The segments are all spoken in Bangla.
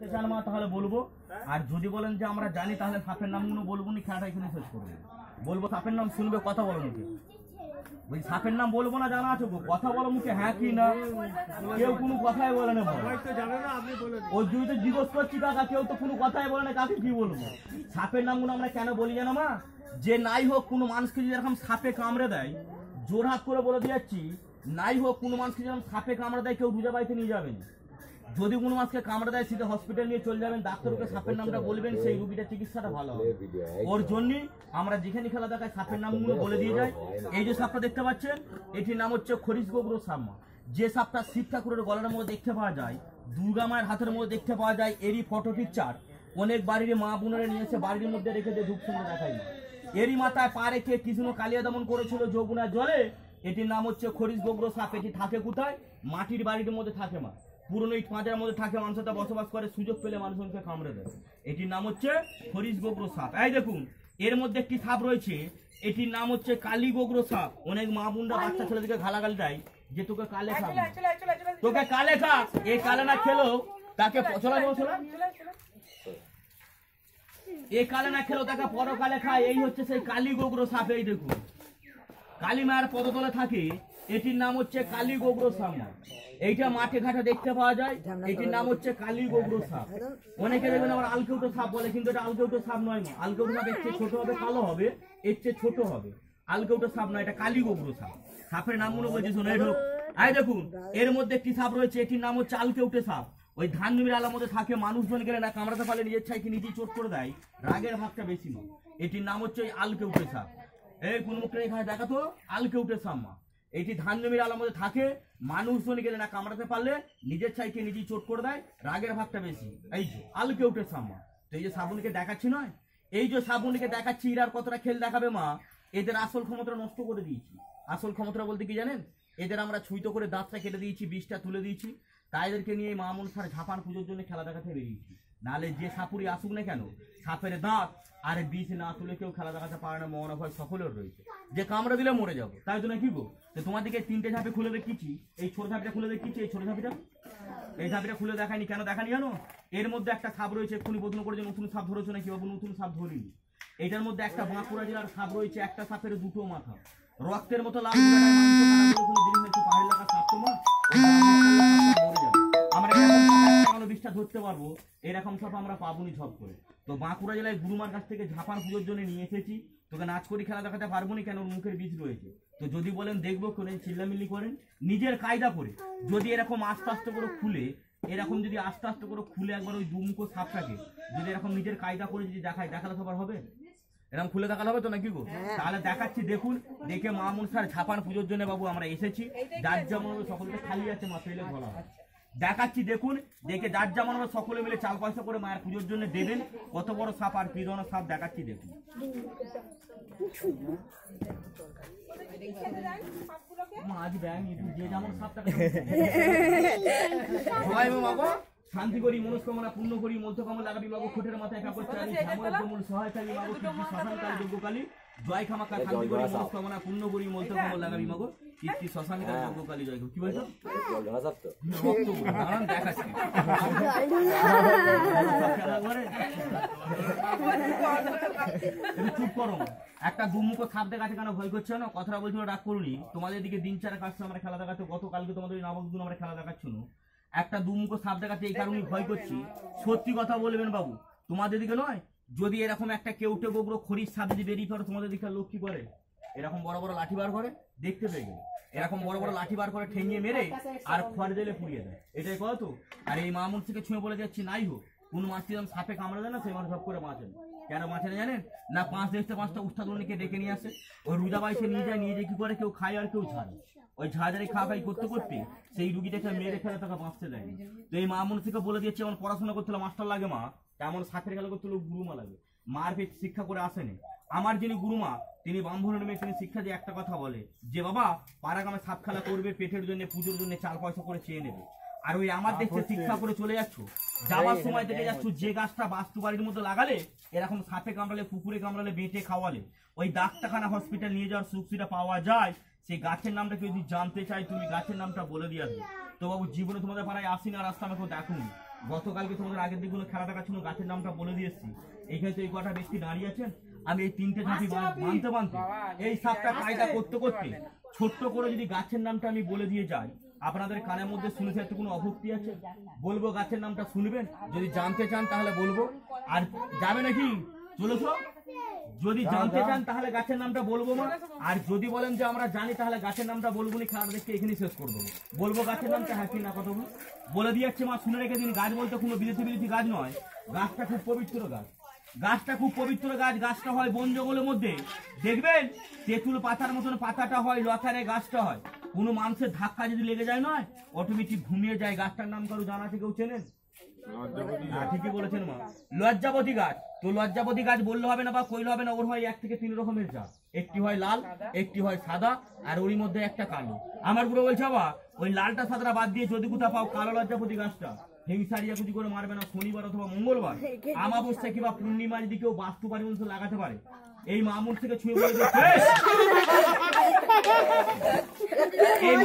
চান মা তাহলে বলব। আর যদি বলেন যে আমরা জানি তাহলে সাপের নামগুলো বলব নি খেলাটা এখানে শেষ করব বলব সাপের নাম শুনবে কথা বলো মুখে। ওই সাপের নাম বলব না জানা আছে কথা বলো মুখে হ্যাঁ কি না? কেউ কোনো কথাই বলে না জন্য তো জিজ্ঞেস করছি কাকা কেউ তো কোনো কথাই বলে না কাকে কি বলব? সাপের নামগুলো আমরা কেন বলি জানো মা? যে নাই হোক কোনো মানুষকে যদি এরকম সাপে কামড়ে দেয় জোরহাত করে বলে দিয়েছি নাই হোক কোনো মানুষকে যেরকম সাপে কামড়ে দেয় কেউ রুজা বাড়িতে নিয়ে যাবেন যদি কোনো মাসকে কামড়ে দেয় সেটা হসপিটাল নিয়ে চলে যাবেন ডাক্তারকে সাপের নামটা বলবেন সেই রুগীটার চিকিৎসাটা ভালো হবে। ওর জন্যই আমরা যেখানে খেলা দেখায় সাপের নামগুলো বলে দিয়ে যাই। এই যে সাপটা দেখতে পাচ্ছেন এটির নাম হচ্ছে খরিশ গোগ্র সাপমা যে সাপটা শিব ঠাকুরের গলার মধ্যে দেখতে পাওয়া যায় দুর্গা মায়ের হাতের মধ্যে দেখতে পাওয়া যায় এরই ফটো পিকচার অনেক বাড়ির মা বোনেরা নিয়ে এসে বাড়ির মধ্যে রেখে দিয়ে ধূপ সুন্দর দেখায় না এরই মাথায় পা রেখে কৃষ্ণ কালিয়া দমন করেছিল যমুনার জলে। এটির নাম হচ্ছে খরিশ গোগ্র সাপ এটি থাকে কোথায়? মাটির বাড়ির মধ্যে থাকে মা। পুরনো ইট পাঁজার মধ্যে থাকে মানুষটা বসবাস করে সুযোগ পেলে মানুষকে কামড়ে দেয়। এটির নাম হচ্ছে হরিশ গোগ্র সাপ। এই দেখুন এর মধ্যে একটি সাপ রয়েছে এটির নাম হচ্ছে কালী গোগ্র সাপ। অনেক মা বোনরা বাচ্চা ছেলেদেরকে গালাগালি দেয় যে তোকে কালে না। তোকে কালে খা এই কালে না খেলো তাকে চলা যাব চলা এই কালে না খেলো তাকে পরকালে খায়। এই হচ্ছে সেই কালী গোগ্র সাপ এই দেখুন। কালী মায়ের পদতলে থাকে এটির নাম হচ্ছে কালী গোগ্র সাপ এইটা মাঠে ঘাটে দেখতে পাওয়া যায়। এটির নাম হচ্ছে কালী গোগ্র সাপ। অনেকে দেখবেন আবার আলকেউটো সাপ বলে, কিন্তু এটা আলকেউটো সাপ নয় মা। আলকেউটো সাপ এর চেয়ে ছোট হবে, কালো হবে, এর চেয়ে ছোট হবে। আলকেউটো সাপ নয়, এটা কালী গোবর সাপ। সাপের নামগুলো বলছি শোনো ঢোক। আয় দেখুন, এর মধ্যে একটি সাপ রয়েছে, এটির নাম হচ্ছে আলকেউটে সাপ। ওই ধান জমির আলার মধ্যে থাকে, মানুষজন গেলে না কামড়াতে পারলে নিজের ছাইকে নিজেই চোট করে দেয়। রাগের ভাগটা বেশি নয় এটির নাম হচ্ছে আলকেউটে সাপ। এই কোন মুখটা এখানে দেখাতো আলকেউটে সাম্মা এটি ধান জমির আলামতে থাকে, মানুষজন গেলে না কামড়াতে পারলে নিজের ছাইকে নিজেই চোট করে দেয়, রাগের ভাগটা বেশি। এই যে আলকেউটে সাম্মা তো এই যে সাবুনকে দেখাচ্ছি নয়, এই যে সাবুনকে দেখাচ্ছি ইরার কতটা খেল দেখাবে মা? এদের আসল ক্ষমতা নষ্ট করে দিয়েছি। আসল ক্ষমতা বলতে কি জানেন? এদের আমরা ছুঁইতো করে দাঁতটা কেটে দিয়েছি, বিষটা তুলে দিয়েছি, তাই এদেরকে নিয়ে মা মনসার ঝাপান পুজোর জন্য খেলা দেখাতে বেরিয়েছি। নাহলে যে সাপুরি আসুক না কেন, সাপের দাঁত, আর বিষ না তুলে কেউ খেলা দেখাতে পারে না মন ভয় সকলের রয়েছে। যে কামড়ে দিলে মরে যাব। তাই জন্য কি গো? তো তোমাদেরকে তিনটে ঝাঁপে খুলে দেখিছি এই ছোট ঝাঁপিটা খুলে দেখিছি এই ছোট ঝাঁপিটা? এই ঝাঁপিটা খুলে দেখায়নি কেন? দেখানি জানো? এর মধ্যে একটা সাপ রয়েছে, এক্ষুনি বোধন করে যে নতুন সাপ ধরেছো নাকি? বাবু, নতুন সাপ ধরিনি। এটার মধ্যে একটা বাঁকুড়া জেলার সাপ রয়েছে, একটা সাপের দুটো মাথা। রক্তের মতো করে কোনো জিনিস পাহাড়ি এলাকার সাপ তো বিষটা ধরতে পারব এরকম সব আমরা পাবনি ঝপ করে। তো বাঁকুড়া জেলায় গুরুমার কাছ থেকে ঝাপান পুজোর জন্য নিয়ে এসেছি। তোকে নাচ করি খেলা দেখাতে পারব না কেন? মুখের বীজ রয়েছে। তো যদি বলেন দেখব কোন চিল্লামিল্লি করেন। নিজের কায়দা করে। যদি এরকম আস্তে আস্তে করে খুলে এরকম যদি আস্তে আস্তে করে খুলে একবার ওই দুমুখো সাপটাকে যদি এরকম নিজের কায়দা করে যদি দেখায় দেখালে সবার হবে? এরকম খুলে দেখালে হবে তো নাকি গো? তাহলে দেখাচ্ছি দেখুন দেখে মা মনসার ঝাপান পুজোর জন্য বাবু আমরা এসেছি। যার যেমন সকলকে খালি আছে মা পেলে বলা হয়। দেখাচ্ছি দেখুন দেখে যার যেমন সকলে মিলে চাল পয়সা করে মায়ের পুজোর জন্য দেবেন। কত বড় সাপ আর কি ধরনের সাপ দেখাচ্ছি দেখুন। শান্তি করি মনস্কামনা পূর্ণ করি মধ্যকামনা লাগাবি বাবু খুঁটের মাথায় কাপড় চালি ঝামরের জমুল সহায় কালী বাবু কীর্তি শ্মশান কালী যোগ্য কালী জয় খামাকা শান্তি করি মনস্কামনা পূর্ণ করি মধ্যকামনা লাগাবি মাগো কীর্তি শ্মশান কালী জয় কি বলছো? দাঁড়ান দেখাচ্ছি। চুপ করো। একটা দুমুখ সাপ দেখাতে কেন ভয় করছে না কথাটা বলছিল রাগ করুনি। তোমাদের দিকে দিন চারা কাটছে আমরা খেলা দেখাচ্ছি। গতকালকে তোমাদের ওই নবক দিন আমরা খেলা দেখাচ্ছি না। একটা দুমুখ সাপ দেখাতে এই কারণে ভয় করছি। সত্যি কথা বলবেন বাবু তোমাদের দিকে নয় যদি এরকম একটা কেউটে গোগ্র খরির সাপ যদি বেরিয়ে পড়ে, তোমাদের দিকে লোক কি করে? এরকম বড় বড় লাঠি বার করে, দেখতে পেয়ে গেলে। এরকম বড় বড় লাঠি বার করে ঠেঙিয়ে মেরে আর খড় জেলে পুড়িয়ে দেয়। এটাই কত? আর এই মামুন থেকে ছুঁয়ে বলে যাচ্ছি, নাই হোক, কোন মাছ যেমন সাপে কামড়ে দেয় না সেই মাছ সব করে বাঁচেন কেন বাঁচে না জানেন? না পাঁচ দেখতে পাঁচটা উস্তাদকে ডেকে নিয়ে আসে। ওই রুজা বাইসে নিয়ে যায়, নিয়ে যে কি করে? কেউ খায় আর কেউ ছাড়ে। ওই ঝাড়াঝাড়ি খাওয়া খাই করতে করতে সেই রুগীটাকে মেরে ফেলে, তাকে বাঁচতে দেয় তো এই মা থেকে বলে দিয়েছে, আমার পড়াশোনা করতে মাস্টার লাগে মা। তেমন সাথের খেলা করতে হলে গুরুমা লাগে। মার পেট শিক্ষা করে আসেনি। আমার যিনি গুরুমা তিনি ব্রাহ্মণের মেয়ে তিনি শিক্ষা দিয়ে একটা কথা বলে যে বাবা পাড়াগামে সাপ খেলা করবে পেটের জন্য পুজোর জন্য চাল পয়সা করে চেয়ে নেবে। আর ওই আমার দেখতে শিক্ষা করে চলে যাচ্ছ? যাওয়ার সময় দেখে যাচ্ছ যে গাছটা বাস্তু বাড়ির মধ্যে লাগালে এরকম সাপে কামড়ালে পুকুরে কামড়ালে বেঁটে খাওয়ালে। ওই ডাক্তারখানা হসপিটাল নিয়ে যাওয়ার সুবিধা পাওয়া যায়। সেই গাছের নামটা কেউ যদি জানতে চাই তুমি গাছের নামটা বলে দিয়ে আসবে। তো বাবু জীবনে তোমাদের পাড়ায় আসি না রাস্তা আমাকে দেখুন। গতকালকে তোমাদের আগের দিকগুলো খেলা দেখাচ্ছিল গাছের নামটা বলে দিয়েছি এইখানে তো এই কটা ব্যক্তি দাঁড়িয়ে আছেন আমি এই তিনটে ঝাঁপি মানতে মানতে এই সাপটা কায়দা করতে করতে ছোট্ট করে যদি গাছের নামটা আমি বলে দিয়ে যাই আপনাদের কানের মধ্যে শুনেছে একটু কোনো অভক্তি আছে? বলব গাছের নামটা শুনবেন যদি জানতে চান তাহলে বলব। আর যাবে নাকি? চলেছো? যদি জানতে চান তাহলে গাছের নামটা বলব না আর যদি বলেন যে আমরা জানি তাহলে গাছের নামটা বলব না খেলা দেখে এখানে শেষ করব বলব গাছের নামটা হ্যাঁ কি না কত বলে দিয়ে যাচ্ছে মা শুনে রেখে দিন গাছ বলতে কোনো বিদেশি বিদেশি গাছ নয়। গাছটা খুব পবিত্র গাছ। গাছটা খুব পবিত্র গাছ গাছটা হয় বন জঙ্গলের মধ্যে। দেখবেন তেঁতুল পাতার মতন পাতাটা হয় লতারে গাছটা হয়। কোনো মানুষের ধাক্কা যদি লেগে যায় নয় অটোমেটিক ঘুমিয়ে যায়। গাছটার নাম কারও জানা কেউ চেনেন? হ্যাঁ, ঠিকই বলেছেন মা। লজ্জাবতী গাছ। তো লজ্জাপতি গাছ বললে হবে না বা কইলে হবে না ওর হয় এক থেকে তিন রকমের গাছ একটি হয় লাল একটি হয় সাদা আর ওরই মধ্যে একটা কালো। আমার বুড়ো বলছে বাবা ওই লালটা সাদাটা বাদ দিয়ে যদি কোথাও পাও কালো লজ্জাপতি গাছটা। হিংসারিয়া কুচি করে মারবে না শনিবার অথবা মঙ্গলবার। আমাবস্যা কিংবা পূর্ণিমা যদি কেউ বাস্তু বাড়ি লাগাতে পারে। এই মামুন থেকে ছুঁয়ে বলে এই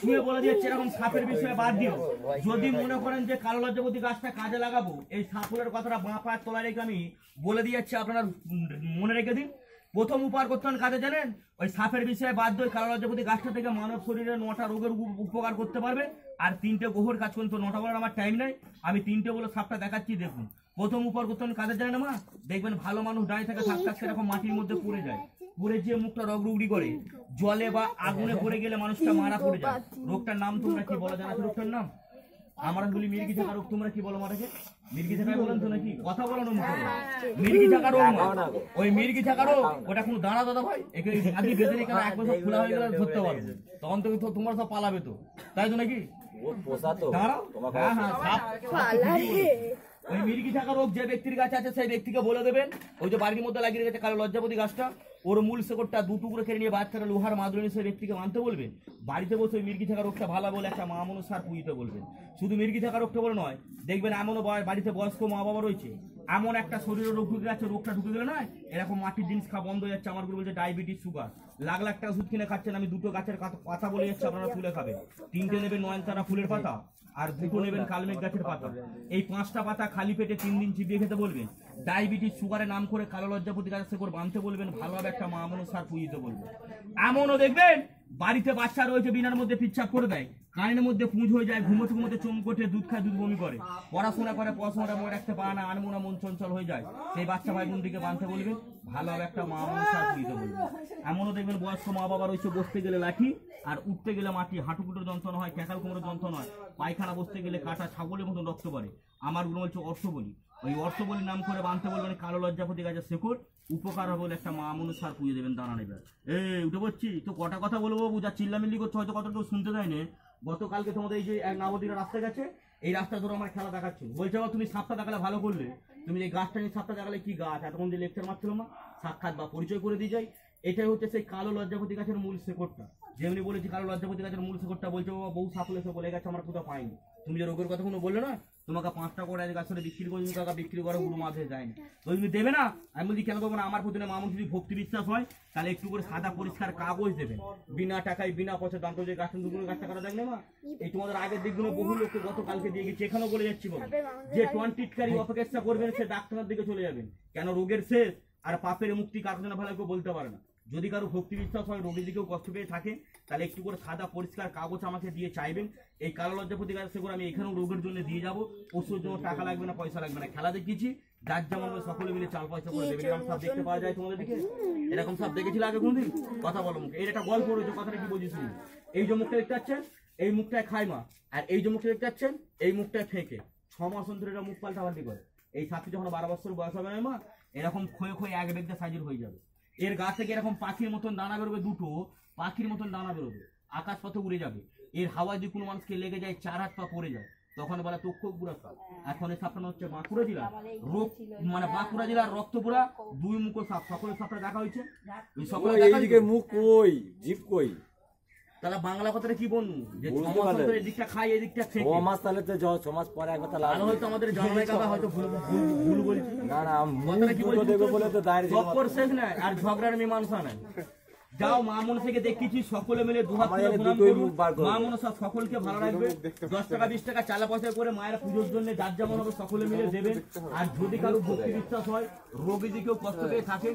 ছুঁয়ে বলে দিচ্ছে এরকম সাপের বিষয়ে বাদ দিও। যদি মনে করেন যে কালো লজ্জাপতি গাছটা কাজে লাগাবো, এই সাপুরের কথাটা বাঁ পায়ের তলায় রেখে আমি বলে দিয়ে যাচ্ছি আপনারা মনে রেখে দিন। প্রথম উপহার করতে হন কাজে, জানেন? ওই সাপের বিষয়ে বাদ দিয়ে কালো লজ্জাপতি গাছটা থেকে মানব শরীরে নটা রোগের উপ- উপকার করতে পারবে। আর তিনটে গোহর কাজ করতে নটা বলার আমার টাইম নাই। আমি তিনটে বলে সাপটা দেখাচ্ছি, দেখুন। প্রথম উপহার করতে কাজে জানেন না মা? দেখবেন ভালো মানুষ দাঁড়িয়ে থাকে থাকতে থাকতে এরকম মাটির মধ্যে পড়ে যায়। পড়ে যে মুখটা রগরুগড়ি করে। জলে বা আগুনে পড়ে গেলে মানুষটা মারা পড়ে যায়। রোগটার নাম তোমরা কি বলা জানা? রোগটার নাম? আমরা বলি মির্গি থাকা রোগ তোমরা কি বলো মারাকে মির্গি থাকা বলেন তো নাকি? কথা বলো না মির্গি থাকা রোগ ওই মির্গি থাকা রোগ ওটা কোনো দাঁড়া দাদা ভাই? একে আগে বেঁধে রেখে এক বছর খোলা হয়ে গেলে ধরতে পারবে তখন তো তো তোমরা সব পালাবে তো। তাই তো নাকি? দাঁড়াও। হ্যাঁ হ্যাঁ ওই মিরগি থাকা রোগ যে ব্যক্তির গাছ আছে সেই ব্যক্তিকে বলে দেবেন। ওই যে বাড়ির মধ্যে লাগিয়ে রেখেছে কালো লজ্জাপতি গাছটা। ওর মূল শেকড়টা দু টুকরো কেটে নিয়ে বাচ্চাটা লোহার মাদুরি সেই ব্যক্তিকে মানতে বলবেন? বাড়িতে বসে মির্গি থাকা রোগটা ভালো বলে একটা মা মনু সার পুঁজিতে বলবেন। শুধু মির্গি থাকা রোগটা বলে নয়, দেখবেন এমনও বাড়িতে বয়স্ক মা বাবা রয়েছে। এমন একটা শরীরে রোগ ঢুকে যাচ্ছে, রোগটা ঢুকে গেলে নয়, এরকম মাটির জিনিস খাওয়া বন্ধ হয়ে যাচ্ছে। আমার বলছে ডায়াবেটিস সুগার লাখ লাখ টাকা ওষুধ কিনে খাচ্ছেন, আমি দুটো গাছের পাতা বলে যাচ্ছে, আপনারা ফুলে খাবেন। তিনটে নেবেন নয়নতারা ফুলের পাতা, আর দুটো নেবেন কালমেঘ গাছের পাতা। এই পাঁচটা পাতা খালি পেটে তিন দিন চিবিয়ে খেতে বলবেন? ডায়াবেটিস, সুগারের নাম করে কালো লজ্জাপতি গাছের শেকড় বাঁধতে বলবেন, ভালোভাবে একটা মা মনো সার পুজিতে বলবেন এমনও দেখবেন, বাড়িতে বাচ্চা রয়েছে, বিনার মধ্যে পিচ্ছাপ করে দেয়। কানের মধ্যে পুঁজ হয়ে যায়, ঘুমোতে ঘুমোতে চমকটে দুধ খায়, দুধ বমি করে। পড়াশোনা করে, পড়াশোনাটা মনে রাখতে পারে না আনমোনা মন চঞ্চল হয়ে যায়। সেই বাচ্চা ভাই বোনটিকে বাঁধতে বলবেন ভালোভাবে একটা মা মনো সার পুজিতে বলবেন এমনও দেখবেন, বয়স্ক মা বাবা রয়েছে, বসতে গেলে লাঠি, আর উঠতে গেলে মাটি। হাঁটুকুটোর যন্ত্রণা হয় ক্যাকাল কোমরের যন্ত্রণা হয়, পায়খানা বসতে গেলে কাটা ছাগলের মতো রক্ত পড়ে। আমার গুণ হচ্ছে অর্থ বলি। ওই অর্থ নাম করে বাঁধতে বলবেন, কালো লজ্জাপতি গাছের শেকড় উপকার হবে বলে একটা মা মনু সার পুজো দেবেন দাঁড়া নেবে। এই, উঠে পড়ছি? তো কটা কথা বলব বুঝা চিল্লামিল্লি করছে, হয়তো কেউ শুনতে দেয়নি। গতকালকে তোমাদের এই যে এক নাবদিরা রাস্তা গেছে, এই রাস্তা ধরে আমার খেলা দেখাচ্ছে। বলছে, বাবা, তুমি সাপটা দেখালে ভালো করলে। তুমি এই গাছটা নিয়ে সাপটা দেখালে কি গাছ? এতক্ষণ যে লেকচার মারছিল না সাক্ষাৎ বা পরিচয় করে দিয়ে যাই। এটাই হচ্ছে সেই কালো লজ্জাপতি গাছের মূল শেকড়টা যেমনি বলেছি কালো লজ্জাপতি গাছের মূল শেকড়টা বলছে বাবা বউ সাফল এসে বলে গেছে আমার কোথাও পাইনি তুমি যে রোগের কথা কোনো বললে না তোমাকে পাঁচটা করে গাছের বিক্রি করে টাকা বিক্রি করে গুরু মাঝে যায়নি। তুমি দেবে না? আমি বলছি কেন দেবো না? আমার প্রতি মামুন যদি ভক্তি বিশ্বাস হয় তাহলে একটু করে সাদা পরিষ্কার কাগজ দেবেন বিনা টাকায় বিনা পয়সা দাম যে গাছ দুগুলো গাছটা করা দেখলে না এই তোমাদের আগের দিকগুলো বহু লোককে গতকালকে দিয়ে গেছি এখানেও বলে যাচ্ছি বাবু যে টোয়েন্টিটকারী অপেক্ষা করবেন সে ডাক্তারের দিকে চলে যাবেন কেন? রোগের শেষ আর পাপের মুক্তি কারও জন্য ভালো কেউ বলতে পারে না। যদি কারও ভক্তি বিশ্বাস হয়, রোগীর দিকেও কষ্ট পেয়ে থাকে তাহলে একটু করে সাদা পরিষ্কার কাগজ আমাকে দিয়ে চাইবেন। এই কালো লজ্জা প্রতিকার সেগুলো আমি এখানেও রোগের জন্য দিয়ে যাব। ওষুধের জন্য টাকা লাগবে না, পয়সা লাগবে না, খেলা দেখিয়েছি। যার যেমন সকলে মিলে চাল পয়সা করে দেবে। এরকম সব দেখতে পাওয়া যায় তোমাদের দিকে? এরকম সব দেখেছিল আগে কোনদিন? কথা বলো মুখে। এর একটা গল্প রয়েছে, কথাটা কি বলছিস তুমি? এই যে মুখটা দেখতে পাচ্ছেন, এই মুখটায় খায় মা আর এই যে মুখটা দেখতে পাচ্ছেন, এই মুখটায় ফেঁকে। ছ মাস অন্তর এটা মুখ পাল্টা পাল্টি করে। এই সাথে যখন বারো বছর বয়স হবে না মা, এরকম ক্ষয়ে ক্ষয়ে এক বেগটা সাইজের হয়ে যাবে। এর গা থেকে এরকম পাখির মতন দানা বেরোবে দুটো পাখির মতন দানা বেরোবে। আকাশ পথে উড়ে যাবে। এর হাওয়া যদি কোনো মানুষকে লেগে যায় চার হাত পা পড়ে যায় তখন বলা তক্ষ বুড়া সাপ। এখন এই সাপটা হচ্ছে বাঁকুড়া জেলা রোগ মানে বাঁকুড়া জেলার রক্তপুরা দুই মুখো সাপ। সকলের সাপটা দেখা হয়েছে? সকলে? মুখ কই? জীব কই? তাহলে বাংলা কথাটা কি বলব? যে বলতে ছমাস অন্তর এদিকটা খাই এদিকটা ছ খেয়ে। মাস তাহলে তো ছ- ছ মাস পরে একবার তাহলে তাহলে হয়তো আমাদের কাকা হয়তো ভুল ভুল- ভুল বলছি। না না কথাটা কি বলছি দেখব বলে তো দাঁড়িয়ে নাই আর ঝগড়ার মীমাংসা নাই। যাও মা মনসাকে দেখিয়েছি সকলে মিলে দু হাত তুলে প্রণাম দুটোই করুন। মুখ মা মনসা সকলকে ভালো রাখবে। দশ টাকা বিশ টাকা চালা পয়সা করে মায়ের পুজোর জন্য যার যেমন হবে সকলে মিলে দেবেন। আর যদি কারও ভক্তি বিশ্বাস হয় রোগী যদি কেউ কষ্ট পেয়ে থাকে